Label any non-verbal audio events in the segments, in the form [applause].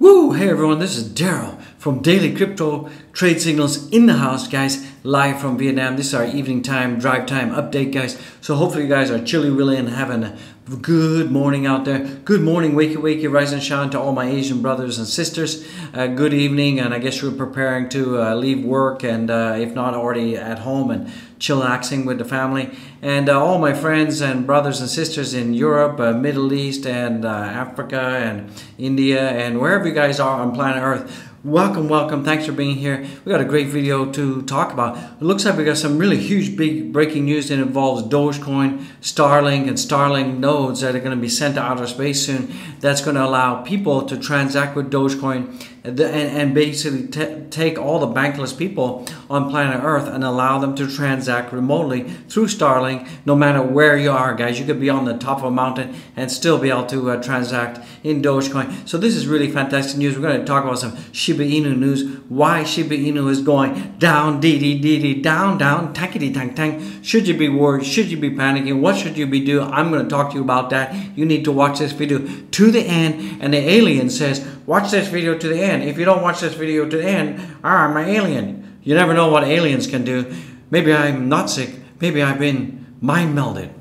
Woo! Hey everyone, this is Daryl from Daily Crypto Trade Signals in the house, guys, live from Vietnam. This is our evening time, drive time update, guys. So hopefully you guys are chilly willy and having a good morning out there. Good morning, wakey wakey, rise and shine to all my Asian brothers and sisters. Uh, good evening, and I guess you're preparing to uh, leave work and uh, if not already at home and chillaxing with the family. And uh, all my friends and brothers and sisters in Europe, uh, Middle East, and uh, Africa, and India, and wherever you guys are on planet Earth. Welcome, welcome. Thanks for being here. We got a great video to talk about. It looks like we got some really huge, big breaking news that involves Dogecoin, Starlink, and Starlink nodes that are going to be sent to outer space soon. That's going to allow people to transact with Dogecoin and, and basically take all the bankless people on planet Earth and allow them to transact remotely through Starlink, no matter where you are, guys. You could be on the top of a mountain and still be able to uh, transact in Dogecoin. So this is really fantastic news. We're going to talk about some Shiba Inu news, why Shiba Inu is going down, dee dee dee dee, down, down, tankity tank tank. Should you be worried? Should you be panicking? What should you be doing? I'm going to talk to you about that. You need to watch this video to the end. And the alien says, watch this video to the end. If you don't watch this video to the end, ah, I'm an alien. You never know what aliens can do. Maybe I'm not sick. Maybe I've been mind melded.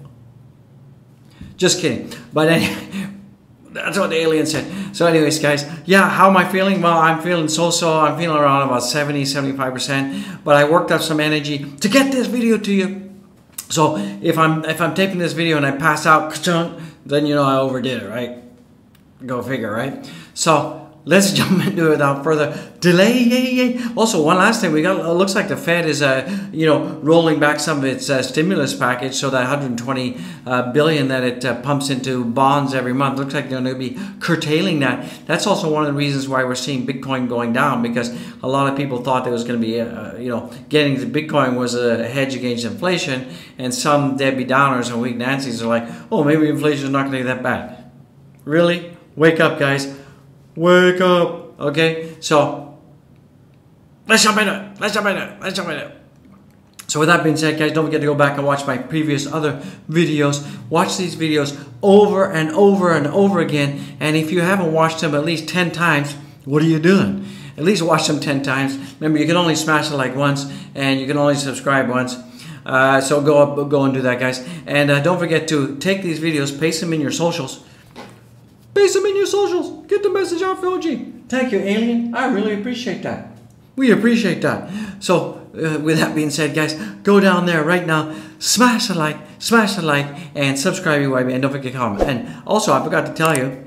Just kidding. But anyway, [laughs] that's what the alien said. So anyways, guys, yeah, how am I feeling? Well, I'm feeling so-so. I'm feeling around about 70, 75%. But I worked up some energy to get this video to you. So if I'm if I'm taping this video and I pass out, then you know I overdid it, right? Go figure, right? So let's [laughs] jump into it without further delay. Also, one last thing, we got. It looks like the Fed is, uh, you know, rolling back some of its uh, stimulus package. So that 120 uh, billion that it uh, pumps into bonds every month looks like they're going to be curtailing that. That's also one of the reasons why we're seeing Bitcoin going down because a lot of people thought there was going to be, uh, you know, getting to Bitcoin was a hedge against inflation, and some Debbie Downers and weak Nancy's are like, oh, maybe inflation is not going to be that bad. Really? Wake up, guys Wake up. Okay, so let's jump in it. Let's jump in it. Let's jump in it. So with that being said, guys, don't forget to go back and watch my previous other videos. Watch these videos over and over and over again. And if you haven't watched them at least 10 times, what are you doing? At least watch them 10 times. Remember, you can only smash the like once, and you can only subscribe once. Uh, so go up, go and do that, guys. And uh, don't forget to take these videos, paste them in your socials, Paste them in your socials. Get the message out for OG. Thank you, Alien. I really appreciate that. We appreciate that. So, uh, with that being said, guys, go down there right now, smash the like, smash the like, and subscribe UYB, and don't forget to comment. And also, I forgot to tell you,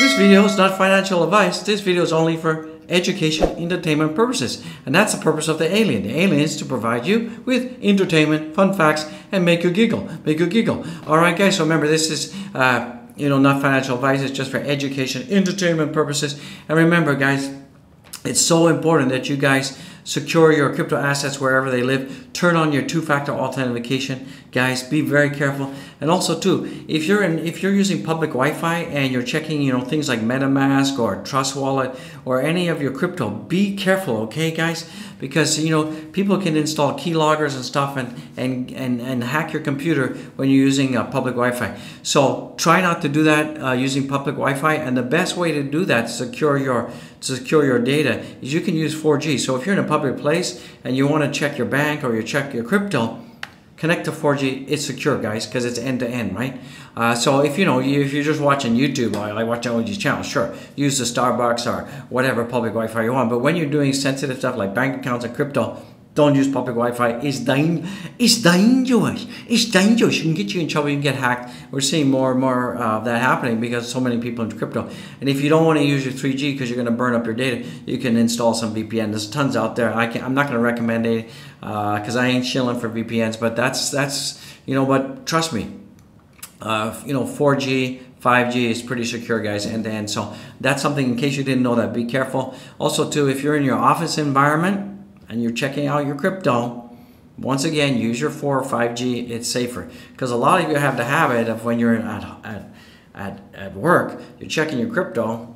this video is not financial advice. This video is only for education, entertainment purposes. And that's the purpose of the alien. The alien is to provide you with entertainment, fun facts, and make you giggle. Make you giggle. All right, guys. So remember, this is uh, you know, not financial advice, it's just for education, entertainment purposes. And remember, guys, it's so important that you guys secure your crypto assets wherever they live. Turn on your two-factor authentication, guys. Be very careful. And also, too, if you're in, if you're using public Wi-Fi and you're checking, you know, things like MetaMask or Trust Wallet or any of your crypto, be careful, okay, guys? Because you know people can install keyloggers and stuff and and and, and hack your computer when you're using uh, public Wi-Fi. So try not to do that uh, using public Wi-Fi. And the best way to do that, secure your secure your data, is you can use 4G. So if you're in a public place and you want to check your bank or you check your crypto, connect to 4G. It's secure, guys, because it's end to end, right? Uh, so if you know, if you're just watching YouTube, or like watching OG's channel, sure, use the Starbucks or whatever public Wi-Fi you want. But when you're doing sensitive stuff like bank accounts and crypto, don't use public Wi-Fi. It's, dang, it's dangerous. It's dangerous. You can get you in trouble. You can get hacked. We're seeing more and more of that happening because so many people in crypto. And if you don't want to use your 3G because you're going to burn up your data, you can install some VPN. There's tons out there. I can, I'm not going to recommend it because uh, I ain't shilling for VPNs. But that's that's you know. But trust me, uh, you know 4G. 5G is pretty secure, guys, end to end. So that's something in case you didn't know that. Be careful. Also, too, if you're in your office environment, and you're checking out your crypto, once again, use your 4 or 5G. It's safer. Because a lot of you have the habit of when you're at, at, at, at work, you're checking your crypto,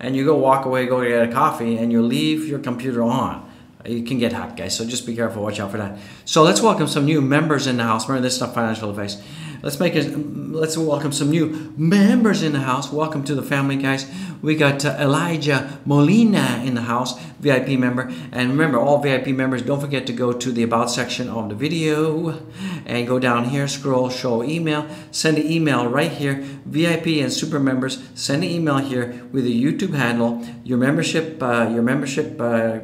and you go walk away, go get a coffee, and you leave your computer on. You can get hacked, guys, so just be careful. Watch out for that. So let's welcome some new members in the house. Remember, this is not financial advice. Let's make it. Let's welcome some new members in the house. Welcome to the family, guys. We got uh, Elijah Molina in the house, VIP member. And remember, all VIP members, don't forget to go to the About section of the video and go down here, scroll, show email, send an email right here. VIP and super members, send an email here with a YouTube handle, your membership, uh, your membership uh,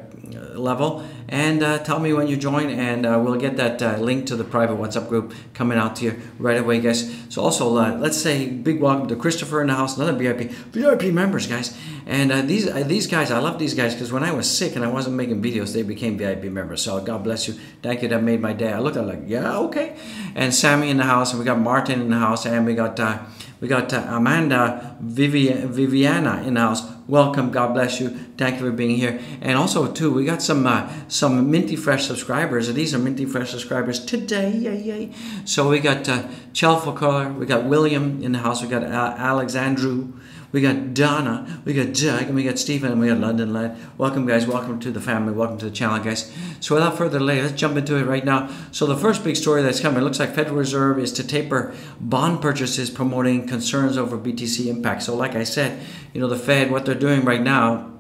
level and uh, tell me when you join and uh, we'll get that uh, link to the private whatsapp group coming out to you right away guys. So also uh, let's say big welcome to christopher in the house another vip vip members guys. And uh, these uh, these guys i love these guys because when i was sick and i wasn't making videos they became vip members. So god bless you. Thank you that made my day. I looked at like yeah okay. And sammy in the house and we got martin in the house and we got we got Amanda Viviana in the house welcome. God bless you. Thank you for being here. And also too we got some uh, some minty fresh subscribers these are minty fresh subscribers today. Yay yay. So we got uh, Chelfakar, we got william in the house we got uh, alexandru we got Donna, we got Doug, and we got Stephen, and we got London Light. Welcome, guys. Welcome to the family. Welcome to the channel, guys. So without further delay, let's jump into it right now. So the first big story that's coming, it looks like Federal Reserve is to taper bond purchases, promoting concerns over BTC impact. So like I said, you know, the Fed, what they're doing right now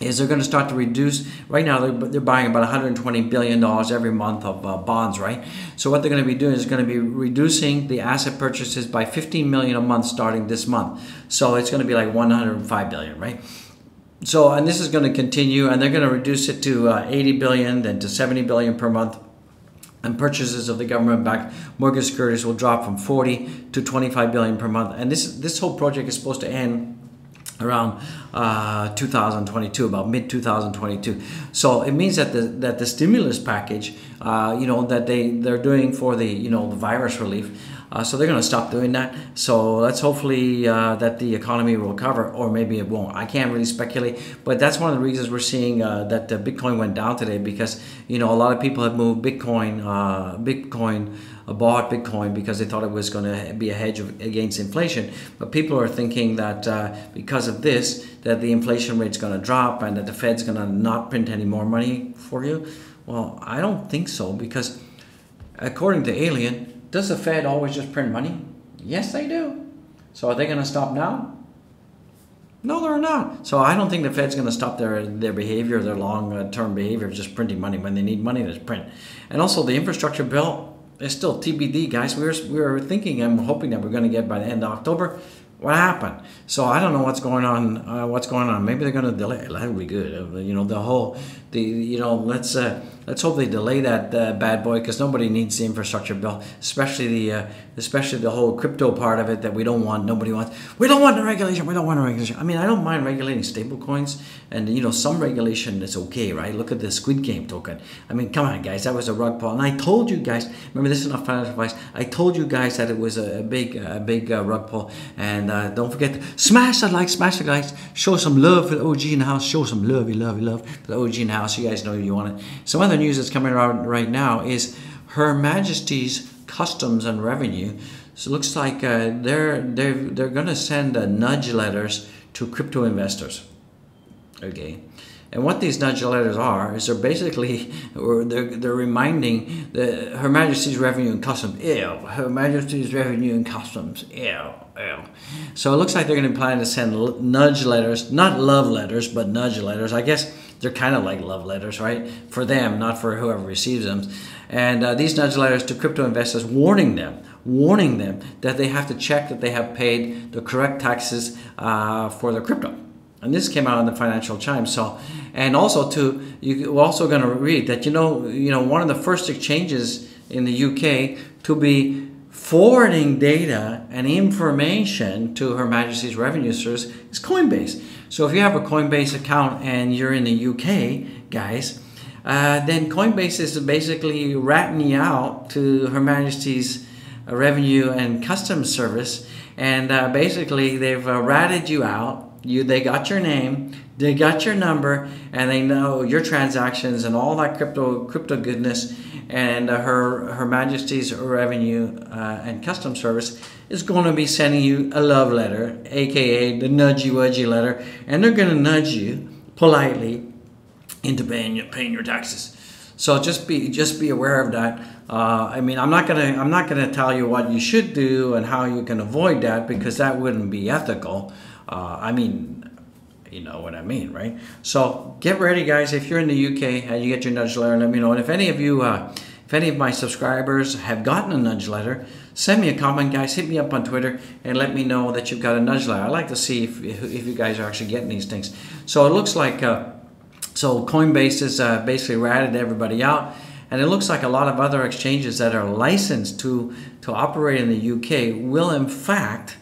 is they're going to start to reduce right now they're, they're buying about 120 billion dollars every month of uh, bonds right? So what they're going to be doing is going to be reducing the asset purchases by 15 million a month starting this month. So it's going to be like 105 billion right? So and this is going to continue and they're going to reduce it to uh, 80 billion then to 70 billion per month. And purchases of the government-backed mortgage securities will drop from 40 to 25 billion per month. And this this whole project is supposed to end around uh, 2022, about mid 2022. So it means that the that the stimulus package, uh, you know, that they they're doing for the you know the virus relief. Uh, so they're going to stop doing that. So let's hopefully uh, that the economy will recover, or maybe it won't. I can't really speculate, but that's one of the reasons we're seeing uh, that the Bitcoin went down today because you know a lot of people have moved Bitcoin, uh, Bitcoin bought Bitcoin because they thought it was going to be a hedge of, against inflation. But people are thinking that uh, because of this, that the inflation rate's going to drop and that the Fed's going to not print any more money for you. Well, I don't think so because according to Alien, does the Fed always just print money? Yes, they do. So are they going to stop now? No, they're not. So I don't think the Fed's going to stop their their behavior, their long-term behavior of just printing money when they need money to print. And also the infrastructure bill, it's still TBD, guys. We were, we were thinking and hoping that we're going to get by the end of October. What happened? So I don't know what's going on. Uh, what's going on? Maybe they're going to delay. That would be good. Uh, you know, the whole, the you know, let's uh, let's hope they delay that uh, bad boy because nobody needs the infrastructure bill, especially the uh, especially the whole crypto part of it that we don't want. Nobody wants. We don't want the regulation. We don't want the regulation. I mean, I don't mind regulating stable coins, and you know, some regulation is okay, right? Look at the Squid Game token. I mean, come on, guys, that was a rug pull, and I told you guys. Remember, this is not financial advice. I told you guys that it was a, big, a big uh, rug pull, and uh, don't forget to smash that like, smash the likes, show some love for the OG in the house, show some love you love for the OG in the house. You guys know you want it. Some other news that's coming around right now is Her Majesty's Customs and Revenue. So it looks like uh, they're they're they're going to send uh, nudge letters to crypto investors. Okay. And what these nudge letters are is they're basically, [laughs] or they're, they're reminding the Her Majesty's Revenue and Customs, ew, Her Majesty's Revenue and Customs, ew, ew. So it looks like they're going to plan to send nudge letters, not love letters, but nudge letters. I guess they're kind of like love letters, right? For them, not for whoever receives them. And uh, these nudge letters to crypto investors warning them, warning them that they have to check that they have paid the correct taxes uh, for their crypto and this came out in the Financial Times. So, and also too, you're also going to read that you know, you know, one of the first exchanges in the UK to be forwarding data and information to Her Majesty's Revenue Service is Coinbase. So, if you have a Coinbase account and you're in the UK, guys, uh, then Coinbase is basically ratting you out to Her Majesty's Revenue and Customs Service, and uh, basically they've uh, ratted you out you they got your name, they got your number, and they know your transactions and all that crypto crypto goodness. And uh, her Her Majesty's Revenue uh, and Customs Service is going to be sending you a love letter, aka the nudgy wudgy letter, and they're going to nudge you politely into paying paying your taxes. So just be just be aware of that. Uh, I mean, I'm not gonna I'm not gonna tell you what you should do and how you can avoid that because that wouldn't be ethical. Uh, I mean, you know what I mean, right? So get ready, guys. If you're in the UK and you get your nudge letter, let me know. And if any of you, uh, if any of my subscribers have gotten a nudge letter, send me a comment, guys. Hit me up on Twitter and let me know that you've got a nudge letter. I like to see if, if you guys are actually getting these things. So it looks like, uh, so Coinbase has uh, basically ratted everybody out. And it looks like a lot of other exchanges that are licensed to, to operate in the UK will, in fact,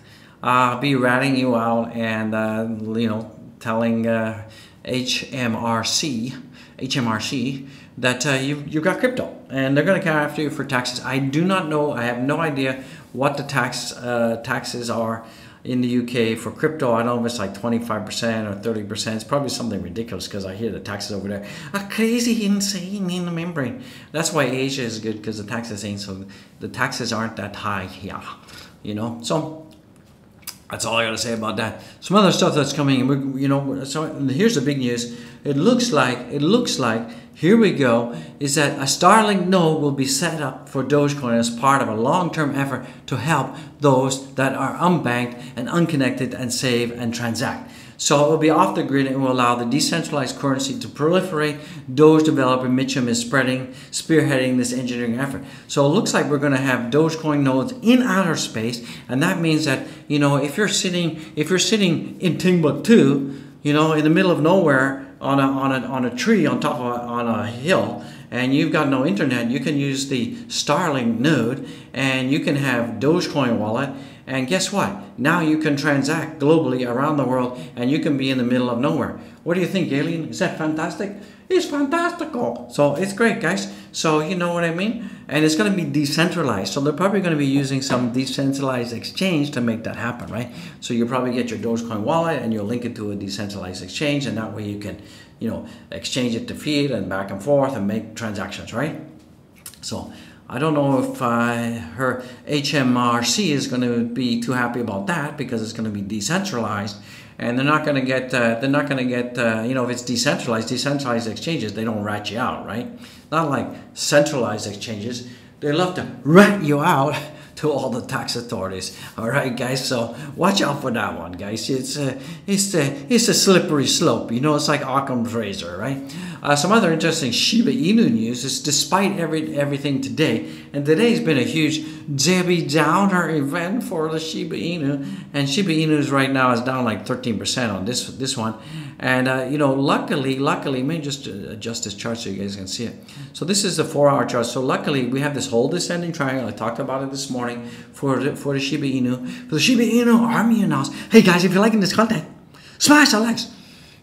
uh, be ratting you out and, uh, you know, telling uh, HMRC, HMRC that uh, you you got crypto and they're going to come after you for taxes. I do not know. I have no idea what the tax uh, taxes are in the UK for crypto. I don't know if it's like 25% or 30%. It's probably something ridiculous because I hear the taxes over there are crazy, insane in the membrane. That's why Asia is good because the taxes ain't so. The taxes aren't that high here, you know. So that's all I got to say about that. Some other stuff that's coming, you know. So here's the big news. It looks like it looks like here we go. Is that a Starlink node will be set up for Dogecoin as part of a long-term effort to help those that are unbanked and unconnected and save and transact. So it will be off the grid and will allow the decentralized currency to proliferate. Doge developer Mitchum is spreading, spearheading this engineering effort. So it looks like we're going to have Dogecoin nodes in outer space, and that means that you know if you're sitting if you're sitting in Timbuktu, you know, in the middle of nowhere on a on a on a tree on top of a, on a hill and you've got no internet, you can use the Starlink node and you can have Dogecoin wallet and guess what? Now you can transact globally around the world and you can be in the middle of nowhere. What do you think, Alien? Is that fantastic? It's fantastical. So it's great, guys. So you know what I mean? And it's going to be decentralized. So they're probably going to be using some decentralized exchange to make that happen, right? So you probably get your Dogecoin wallet and you'll link it to a decentralized exchange and that way you can, you know, exchange it to fiat and back and forth and make transactions, right? So I don't know if uh, her HMRC is going to be too happy about that because it's going to be decentralized, and they're not going to get uh, they're not going to get uh, you know if it's decentralized decentralized exchanges they don't rat you out right not like centralized exchanges they love to rat you out [laughs] to all the tax authorities. All right, guys. So watch out for that one, guys. It's a it's a it's a slippery slope. You know, it's like Occam's razor, right? Uh, some other interesting Shiba Inu news is despite every everything today, and today's been a huge Debbie Downer event for the Shiba Inu, and Shiba Inu right now is down like 13% on this this one. And uh, you know, luckily, luckily, let me just adjust this chart so you guys can see it. So this is the four-hour chart. So luckily, we have this whole descending triangle. I talked about it this morning for the, for the Shiba Inu. For the Shiba Inu army announced, hey guys, if you're liking this content, smash the likes,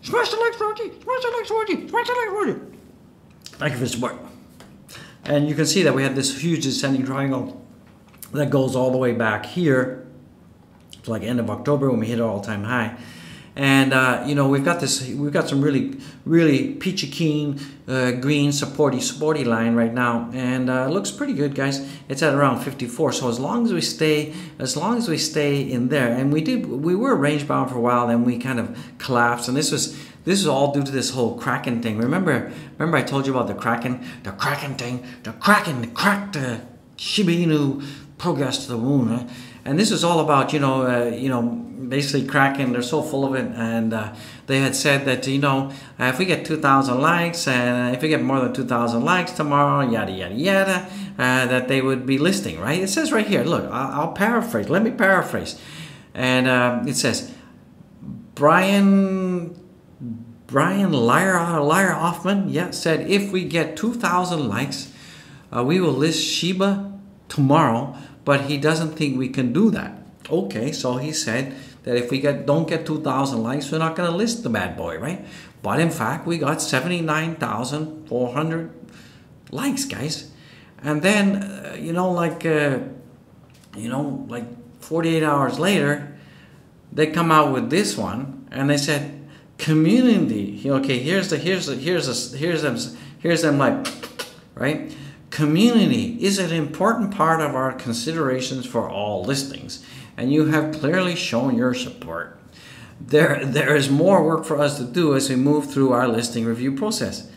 smash the likes, Roger, smash the likes, Roger, smash the likes, Roger. Thank you for the support. And you can see that we have this huge descending triangle that goes all the way back here to like end of October when we hit our all-time high and uh, you know we've got this we've got some really really peachy keen uh, green supporty supporty line right now. And uh, looks pretty good guys. It's at around 54 so as long as we stay as long as we stay in there and we did we were range bound for a while then we kind of collapsed. And this was this is all due to this whole Kraken thing. Remember remember I told you about the Kraken? The Kraken thing. The Kraken cracked the Shiba Inu progress to the moon right? And this is all about you know uh, you know basically cracking They're so full of it, and uh, they had said that you know uh, if we get 2,000 likes and if we get more than 2,000 likes tomorrow, yada yada yada, uh, that they would be listing. Right? It says right here. Look, I'll, I'll paraphrase. Let me paraphrase, and uh, it says Brian. Brian Liar, Liar Hoffman, yeah, said if we get 2,000 likes, uh, we will list Shiba tomorrow, but he doesn't think we can do that. Okay, so he said that if we get don't get 2,000 likes, we're not going to list the bad boy, right? But in fact, we got 79,400 likes, guys. And then, uh, you know, like, uh, you know, like 48 hours later, they come out with this one, and they said, community. Okay, here's the here's the here's the here's them here's them like, right? Community is an important part of our considerations for all listings and you have clearly shown your support. There, there is more work for us to do as we move through our listing review process.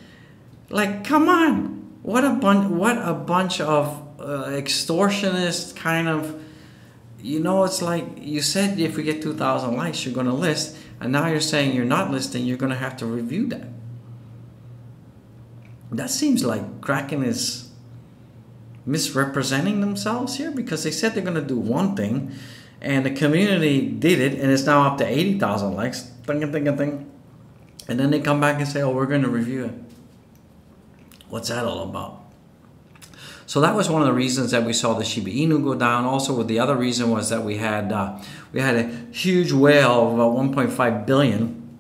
Like, come on. what a bunch what a bunch of uh, extortionist kind of you know it's like you said if we get 2000 likes you're going to list and now you're saying you're not listing you're going to have to review that that seems like Kraken is misrepresenting themselves here because they said they're going to do one thing and the community did it and it's now up to 80,000 likes ding, ding, ding, ding. and then they come back and say oh we're going to review it what's that all about so that was one of the reasons that we saw the Shiba Inu go down. Also, the other reason was that we had uh, we had a huge whale of about 1.5 billion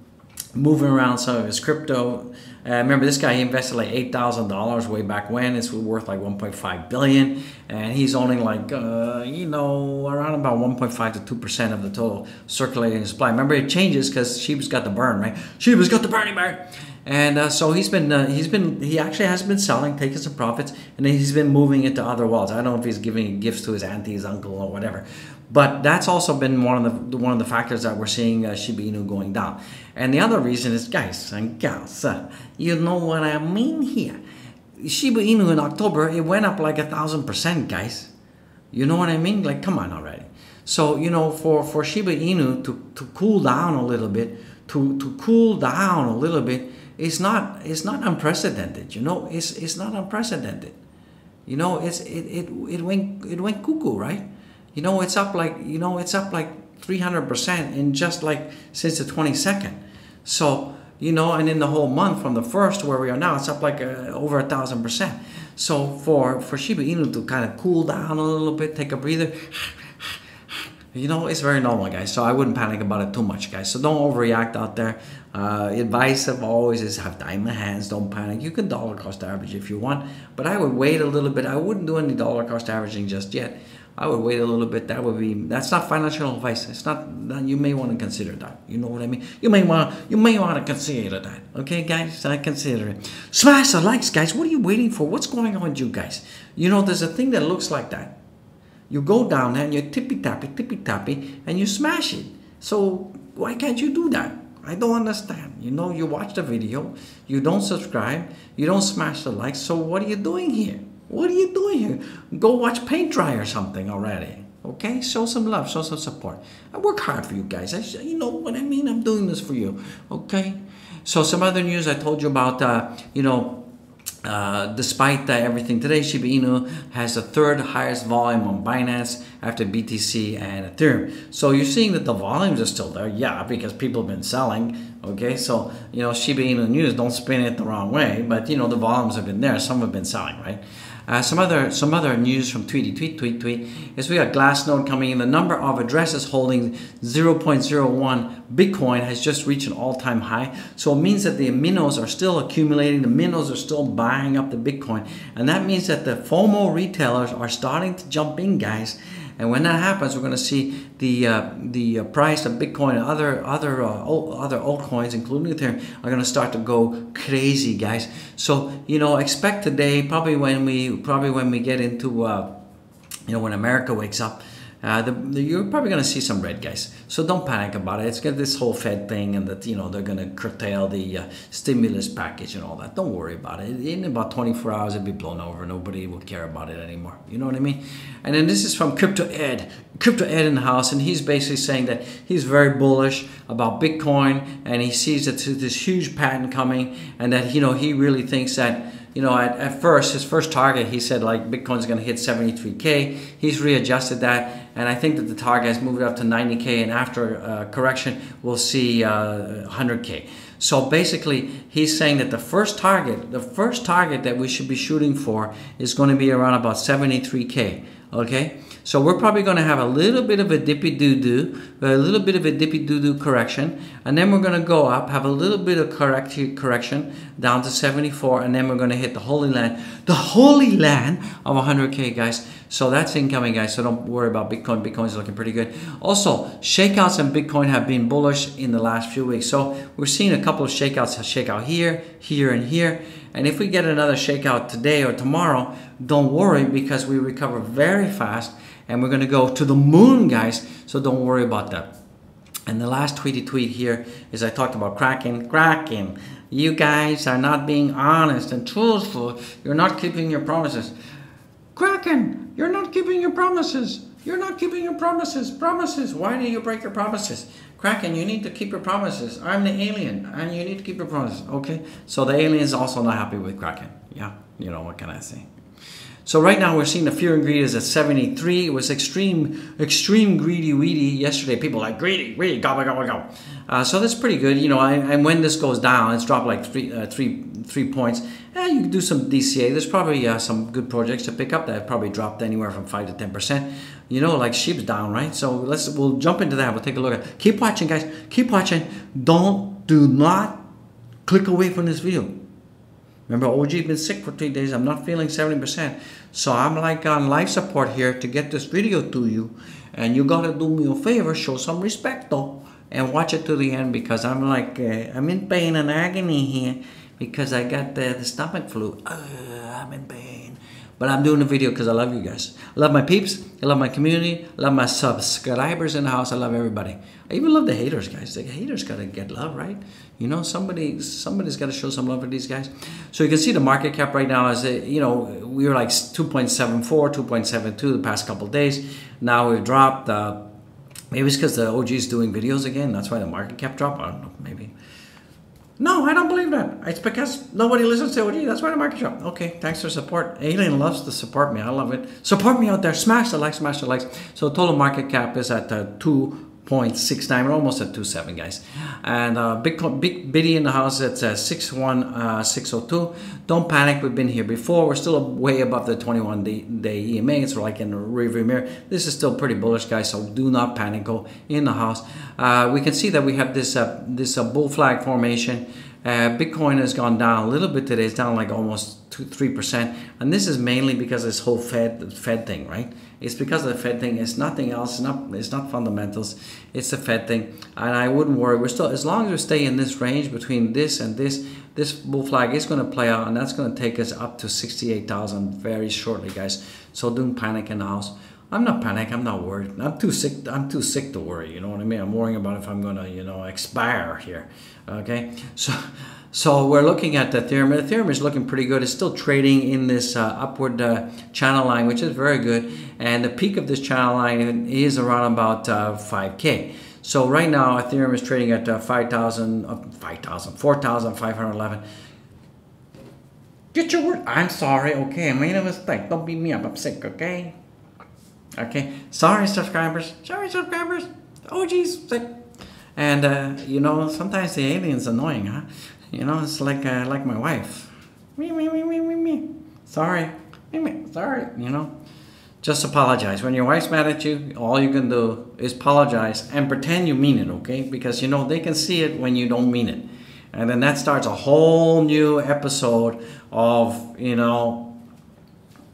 moving around some of his crypto. Uh, remember, this guy he invested like eight thousand dollars way back when. It's worth like 1.5 billion, and he's owning like uh, you know around about 1.5 to two percent of the total circulating supply. Remember, it changes because Shiba's got the burn, right? Shiba's got the burning burn. And uh, so he's been uh, he's been he actually has been selling, taking some profits, and he's been moving it to other wallets. I don't know if he's giving gifts to his auntie, his uncle, or whatever, but that's also been one of the one of the factors that we're seeing uh, Shiba Inu going down. And the other reason is, guys and gals, uh, you know what I mean here. Shiba Inu in October it went up like a thousand percent, guys. You know what I mean? Like, come on already. So you know, for for Shiba Inu to to cool down a little bit, to to cool down a little bit it's not it's not unprecedented you know it's it's not unprecedented you know it's it, it it went it went cuckoo right you know it's up like you know it's up like 300% in just like since the 22nd so you know and in the whole month from the first where we are now it's up like uh, over a thousand percent. So for for shiba inu to kind of cool down a little bit take a breather [sighs] you know it's very normal guys. So i wouldn't panic about it too much guys. So don't overreact out there. Uh, advice of always is have time in hands. Don't panic. You can dollar cost average if you want but i would wait a little bit. I wouldn't do any dollar cost averaging just yet i would wait a little bit. That would be that's not financial advice. It's not that you may want to consider that. You know what i mean? You may want you may want to consider that. Okay guys? I consider it. Smash the likes guys. What are you waiting for? What's going on with you guys? You know there's a thing that looks like that. You go down there and you tippy tappy, tippy tappy, and you smash it. So why can't you do that? I don't understand. You know, you watch the video, you don't subscribe, you don't smash the likes. So what are you doing here? What are you doing here? Go watch paint dry or something already. Okay, show some love, show some support. I work hard for you guys. I, you know what I mean. I'm doing this for you. Okay. So some other news I told you about. Uh, you know uh, despite everything today, Shiba Inu has the third highest volume on Binance after BTC and Ethereum. So you're seeing that the volumes are still there, yeah, because people have been selling. Okay, so you know Shiba Inu news, don't spin it the wrong way, but you know the volumes have been there. Some have been selling, right? Uh, some other some other news from Tweety Tweet Tweet Tweet is we got Glassnode coming in. The number of addresses holding 0.01 Bitcoin has just reached an all-time high. So it means that the minos are still accumulating. The minos are still buying up the Bitcoin, and that means that the FOMO retailers are starting to jump in, guys. And when that happens, we're going to see the uh, the uh, price of Bitcoin and other other uh, other altcoins, including Ethereum, are going to start to go crazy, guys. So you know, expect today, probably when we probably when we get into uh, you know when America wakes up uh, the, the, you're probably going to see some red guys. So don't panic about it. It's got this whole Fed thing and that, you know, they're going to curtail the uh, stimulus package and all that. Don't worry about it. In about 24 hours, it'll be blown over. Nobody will care about it anymore. You know what I mean? And then this is from Crypto Ed. Crypto Ed in the house. And he's basically saying that he's very bullish about Bitcoin and he sees that this huge patent coming and that, you know, he really thinks that you know, at, at first, his first target, he said like Bitcoin's going to hit 73K. He's readjusted that. And I think that the target has moved up to 90K. And after uh, correction, we'll see uh, 100K. So basically, he's saying that the first target, the first target that we should be shooting for is going to be around about 73K. Okay? So we're probably going to have a little bit of a dippy doo-doo, a little bit of a dippy doo-doo correction, and then we're going to go up, have a little bit of correct correction down to 74, and then we're going to hit the Holy Land, the Holy Land of 100K, guys. So that's incoming, guys. So don't worry about Bitcoin. Bitcoin is looking pretty good. Also, shakeouts in Bitcoin have been bullish in the last few weeks. So we're seeing a couple of shakeouts, shake out here, here, and here. And if we get another shakeout today or tomorrow, don't worry because we recover very fast and we're going to go to the moon, guys. So don't worry about that. And the last tweety tweet here is I talked about Kraken. Kraken, you guys are not being honest and truthful. You're not keeping your promises. Kraken, you're not keeping your promises. You're not keeping your promises. Promises. Why do you break your promises? Kraken, you need to keep your promises. I'm the alien, and you need to keep your promises. Okay? So the alien is also not happy with Kraken. Yeah? You know, what can I say? So right now we're seeing the fear and greed is at 73. It was extreme, extreme greedy weedy yesterday. People like greedy, greedy, go, go, go, go. Uh, so that's pretty good. You know, I, and when this goes down, it's dropped like three, uh, three, three points. Yeah, you can do some DCA. There's probably uh, some good projects to pick up that probably dropped anywhere from five to ten percent. You know, like sheep's down, right? So let's we'll jump into that. We'll take a look at. Keep watching, guys. Keep watching. Don't do not click away from this video. Remember, OG been sick for three days. I'm not feeling 70%. So I'm like on life support here to get this video to you. And you gotta do me a favor, show some respect though. And watch it to the end because I'm like, uh, I'm in pain and agony here because I got the, the stomach flu. Uh, I'm in pain. But I'm doing the video because I love you guys. I love my peeps. I love my community. I love my subscribers in the house. I love everybody. I even love the haters, guys. The haters gotta get love, right? You know, somebody somebody's got to show some love for these guys. So you can see the market cap right now is, you know, we were like 2.74, 2.72 the past couple days. Now we've dropped. Uh, maybe it's because the OG is doing videos again. That's why the market cap dropped. I don't know. Maybe. No, I don't believe that. It's because nobody listens to OG. That's why the market dropped. Okay, thanks for support. Alien loves to support me. I love it. Support me out there. Smash the like, smash the likes. So total market cap is at uh, two 0.69 we're almost at 2.7 guys. And uh, big big biddy in the house it's uh, 61602 uh, don't panic we've been here before. We're still way above the 21 day, day EMA it's like in the rearview mirror. This is still pretty bullish guys so do not panic go in the house. Uh, we can see that we have this uh, this uh, bull flag formation uh, Bitcoin has gone down a little bit today. It's down like almost two, three percent, and this is mainly because this whole Fed Fed thing, right? It's because of the Fed thing. It's nothing else. It's not. It's not fundamentals. It's the Fed thing, and I wouldn't worry. We're still as long as we stay in this range between this and this. This bull flag is going to play out, and that's going to take us up to sixty-eight thousand very shortly, guys. So don't panic in the house. I'm not panic. I'm not worried. I'm too sick. I'm too sick to worry. You know what I mean? I'm worrying about if I'm gonna, you know, expire here. Okay, so so we're looking at the Ethereum. Ethereum is looking pretty good. It's still trading in this uh, upward uh, channel line, which is very good. And the peak of this channel line is around about uh, 5K. So right now, Ethereum is trading at uh, 5,000, uh, 5,000, 4,511. Get your word. I'm sorry. Okay, I made a mistake. Don't beat me up. I'm sick. Okay. Okay. Sorry, subscribers. Sorry, subscribers. Oh, geez, sick. And uh, you know, sometimes the alien's annoying, huh? You know, it's like uh, like my wife. Me, me, me, me, me, me. Sorry. Me, me. Sorry. You know, just apologize. When your wife's mad at you, all you can do is apologize and pretend you mean it, okay? Because you know they can see it when you don't mean it, and then that starts a whole new episode of you know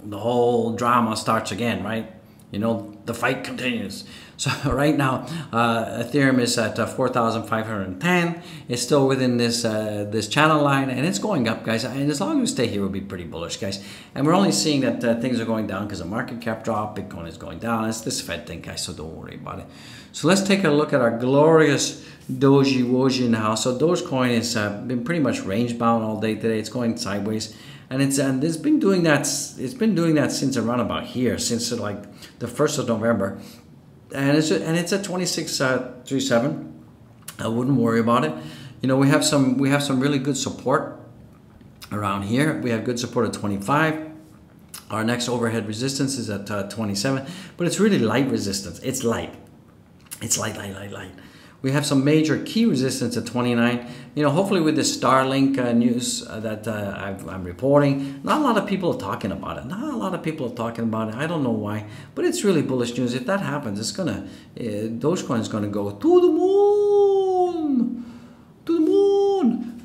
the whole drama starts again, right? You know, the fight continues. So [laughs] right now, uh, Ethereum is at uh, 4,510. It's still within this uh, this channel line, and it's going up, guys. And as long as we stay here, we'll be pretty bullish, guys. And we're only seeing that uh, things are going down because the market cap drop, Bitcoin is going down. It's this Fed thing, guys, so don't worry about it. So let's take a look at our glorious Doji Woji now. So Dogecoin has uh, been pretty much range bound all day today. It's going sideways and it's and it's been doing that it's been doing that since around about here since like the first of November. And it's and it's at 2637 uh, I wouldn't worry about it. You know we have some we have some really good support around here. We have good support at 25 our next overhead resistance is at uh, 27 but it's really light resistance. It's light. It's light light light light we have some major key resistance at 29. You know, hopefully with the Starlink uh, news uh, that uh, i am reporting, not a lot of people are talking about it. Not a lot of people are talking about it. I don't know why, but it's really bullish news. If that happens, it's gonna, uh, Dogecoin is gonna go to the moon, to the moon.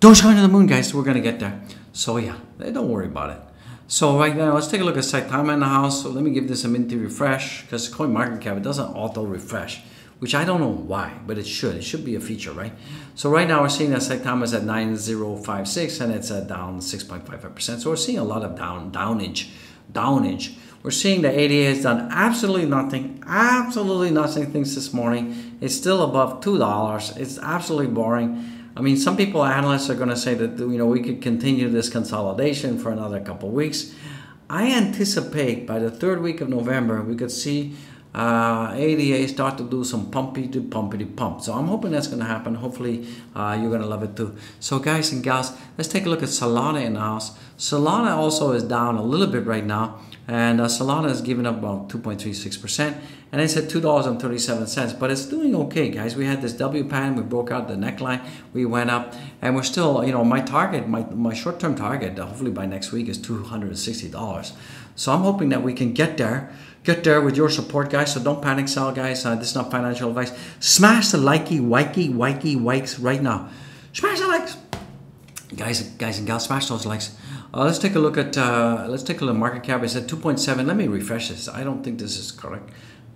Dogecoin to the moon, guys. We're gonna get there. So yeah, don't worry about it. So right now, let's take a look at Saitama in the house. So let me give this a minty refresh because CoinMarketCap, it doesn't auto refresh which I don't know why, but it should. It should be a feature, right? So right now we're seeing that Saitama is at 9056 and it's at down 6.55%. So we're seeing a lot of down downage, downage, We're seeing the ADA has done absolutely nothing, absolutely nothing things this morning. It's still above two dollars. It's absolutely boring. I mean, some people, analysts, are going to say that you know we could continue this consolidation for another couple weeks. I anticipate by the third week of November we could see uh, ADA start to do some pumpy to pumpy to pump. So I'm hoping that's going to happen. Hopefully uh, you're going to love it too. So guys and gals, let's take a look at Solana in the house. Solana also is down a little bit right now. And uh, Solana is giving up about 2.36%. And it's at $2.37, but it's doing okay, guys. We had this W pattern, we broke out the neckline, we went up, and we're still, you know, my target, my, my short-term target, hopefully by next week, is $260. So I'm hoping that we can get there get there with your support, guys. So don't panic sell, guys. Uh, this is not financial advice. Smash the likey, wikey, wikey, wikes right now. Smash the likes, guys, guys and gals. Smash those likes. Uh, let's take a look at uh, let's take a look at market cap. It's at 2.7. Let me refresh this. I don't think this is correct.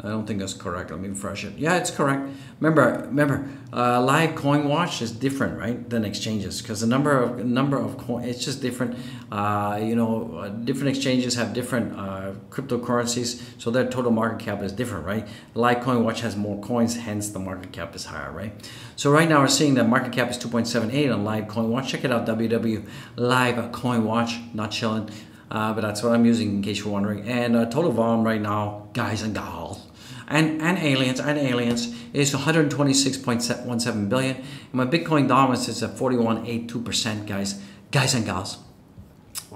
I don't think that's correct. Let me refresh it. Yeah, it's correct. Remember, remember, uh, live coin watch is different, right, than exchanges because the number of number of coin it's just different. Uh, you know, uh, different exchanges have different uh, cryptocurrencies, so their total market cap is different, right? Live coin watch has more coins, hence the market cap is higher, right? So right now we're seeing that market cap is 2.78 on live coin watch. Check it out, www live coin watch, not chilling. Uh, but that's what I'm using in case you're wondering. And uh, total volume right now, guys and gals, and, and aliens and aliens is 126.17 billion. And my Bitcoin dominance is at 41.82%, guys, guys and gals.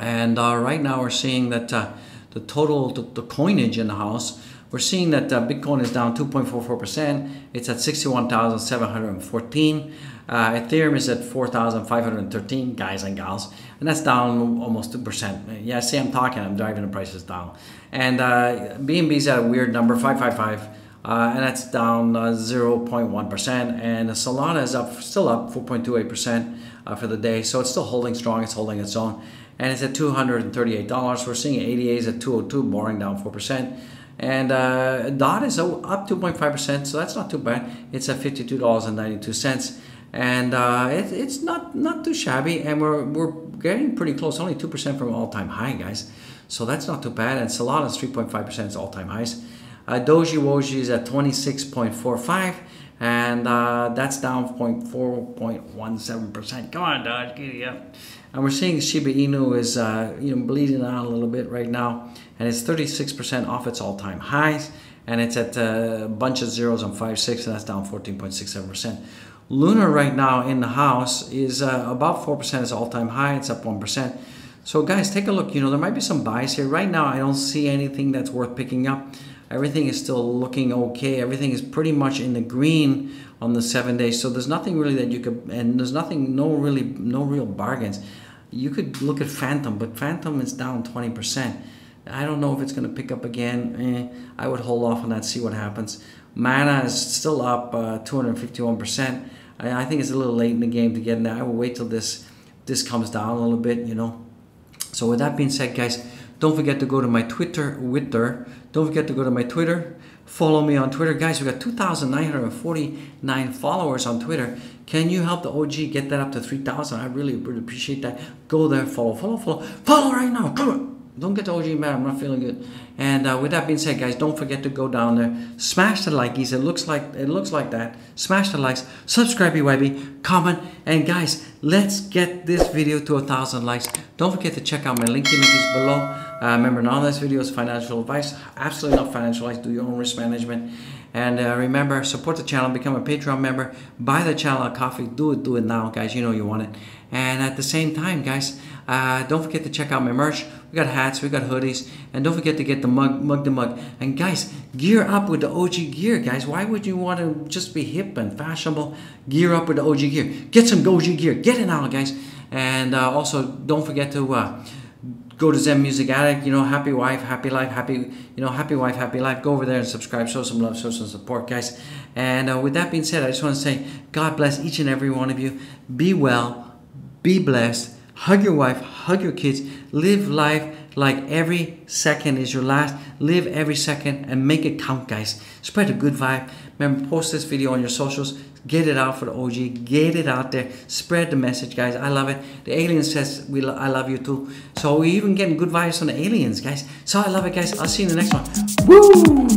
And uh, right now we're seeing that uh, the total, the, the, coinage in the house, we're seeing that uh, Bitcoin is down 2.44%. It's at 61,714. Uh, Ethereum is at 4,513, guys and gals, and that's down almost 2%. Yeah, see, I'm talking, I'm driving the prices down. And uh, BNB's at a weird number, 555, uh, and that's down 0.1%. Uh, and Solana is up, still up 4.28% uh, for the day, so it's still holding strong, it's holding its own. And it's at $238. We're seeing ADAs at 202, boring down 4%. And uh, DOT is up 2.5%, so that's not too bad. It's at $52.92 and uh, it, it's not not too shabby and we're, we're getting pretty close only 2% from all-time high guys so that's not too bad. And Solana's 3.5% is all-time highs. Uh, Doji Woji is at 26.45 and uh, that's down 4.17% come on Dodge giddy up. And we're seeing Shiba Inu is uh, you know bleeding out a little bit right now and it's 36% off its all-time highs and it's at uh, a bunch of zeros on 5.6 and that's down 14.67% Luna right now in the house is uh, about 4% is all-time high. It's up 1%. So guys, take a look. You know, there might be some buys here. Right now, I don't see anything that's worth picking up. Everything is still looking okay. Everything is pretty much in the green on the seven days. So there's nothing really that you could, and there's nothing, no really, no real bargains. You could look at Fantom, but Fantom is down 20%. I don't know if it's going to pick up again. Eh, I would hold off on that, see what happens. Mana is still up uh, 251%. I, I, think it's a little late in the game to get in there. I will wait till this this comes down a little bit, you know. So with that being said, guys, don't forget to go to my Twitter, Twitter. Don't forget to go to my Twitter. Follow me on Twitter. Guys, we got 2,949 followers on Twitter. Can you help the OG get that up to 3,000? I really would appreciate that. Go there, follow, follow, follow. Follow right now. Come on. Don't get OG mad. I'm not feeling good. And uh, with that being said, guys, don't forget to go down there, smash the likes. It looks like it looks like that. Smash the likes, subscribe, YB, comment, and guys, let's get this video to a thousand likes. Don't forget to check out my link images below. Uh, remember, none of this video is financial advice. Absolutely not financial advice. Do your own risk management. And uh, remember, support the channel, become a Patreon member, buy the channel a coffee. Do it, do it now, guys. You know you want it. And at the same time, guys, uh, don't forget to check out my merch. We got hats, we got hoodies, and don't forget to get the mug, mug the mug. And guys, gear up with the OG gear, guys. Why would you want to just be hip and fashionable? Gear up with the OG gear. Get some OG gear. Get it now, guys. And uh, also, don't forget to uh, go to Zen Music Addict. You know, happy wife, happy life, happy you know, happy wife, happy life. Go over there and subscribe. Show some love, show some support, guys. And uh, with that being said, I just want to say, God bless each and every one of you. Be well, be blessed hug your wife, hug your kids, live life like every second is your last. Live every second and make it count, guys. Spread a good vibe. Remember, post this video on your socials. Get it out for the OG. Get it out there. Spread the message, guys. I love it. The aliens says we lo- I love you too. So we're even getting good vibes from the aliens, guys. So I love it, guys. I'll see you in the next one. Woo!